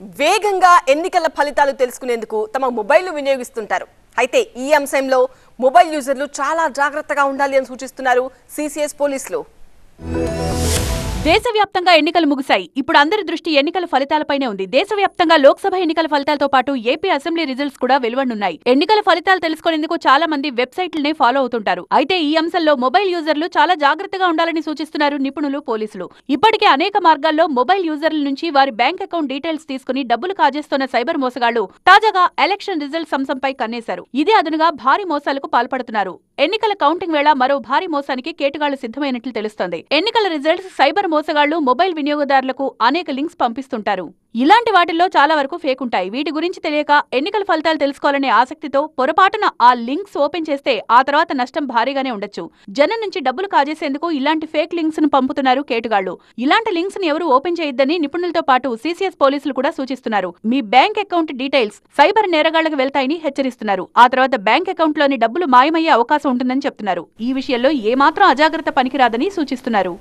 వేగంగా ఎన్నికల ఫలితాలు తెలుసుకునేందుకు తమ మొబైల్ వినియోగిస్తుంటారు. అయితే ఈ అంశంలో మొబైల్ యూజర్లు చాలా జాగ్రత్తగా ఉండాలి అని సూచిస్తున్నారు సిసిఎస్ పోలీసులు. దేశవ్యాప్తంగా ఎన్నికలు ముగిశాయి. ఇప్పుడు అందరి దృష్టి ఎన్నికల ఫలితాలపైనే ఉంది. దేశవ్యాప్తంగా లోక్సభ ఎన్నికల ఫలితాలతో పాటు ఏపీ అసెంబ్లీ రిజల్ట్స్ కూడా వెలువడనున్నాయి. ఎన్నికల ఫలితాలు తెలుసుకునేందుకు చాలా మంది వెబ్సైట్లనే ఫాలో అవుతుంటారు. అయితే ఈ అంశంలో మొబైల్ యూజర్లు చాలా జాగ్రత్తగా ఉండాలని సూచిస్తున్నారు నిపుణులు పోలీసులు. ఇప్పటికే అనేక మార్గాల్లో మొబైల్ యూజర్ల నుంచి వారి బ్యాంక్ అకౌంట్ డీటెయిల్స్ తీసుకుని డబ్బులు కాజేస్తున్న సైబర్ మోసగాళ్ళు తాజాగా ఎలక్షన్ రిజల్ట్స్ అంశంపై కన్నేశారు. ఇదే అదునుగా భారీ మోసాలకు పాల్పడుతున్నారు. ఎన్నికల కౌంటింగ్ వేళ మరో భారీ మోసానికి కేటుగాళ్ళు సిద్ధమైనట్లు తెలుస్తోంది. ఎన్నికల రిజల్ట్స్ సైబర్ మోసగాళ్ళు మొబైల్ వినియోగదారులకు అనేక లింక్స్ పంపిస్తుంటారు. ఇలాంటి వాటిల్లో చాలా వరకు ఫేక్ ఉంటాయి. వీటి గురించి తెలియక ఎన్నికల ఫలితాలు తెలుసుకోవాలనే ఆసక్తితో పొరపాటున ఆ లింక్స్ ఓపెన్ చేస్తే ఆ తర్వాత నష్టం భారీగానే ఉండొచ్చు. జనం నుంచి డబ్బులు కాజేసేందుకు ఇలాంటి ఫేక్ లింక్స్ను పంపుతున్నారు కేటుగాళ్ళు ఇలాంటి లింక్స్ని ఎవరు ఓపెన్ చేయొద్దని నిపుణులతో పాటు సీసీఎస్ పోలీసులు కూడా సూచిస్తున్నారు. మీ బ్యాంక్ అకౌంట్ డీటెయిల్స్ సైబర్ నేరగాళ్ళకు వెళ్తాయని హెచ్చరిస్తున్నారు. ఆ తర్వాత బ్యాంక్ అకౌంట్లోని డబ్బులు మాయమయ్యే అవకాశం ఉంటుందని చెప్తున్నారు. ఈ విషయంలో ఏమాత్రం అజాగ్రత్త పనికిరాదని సూచిస్తున్నారు.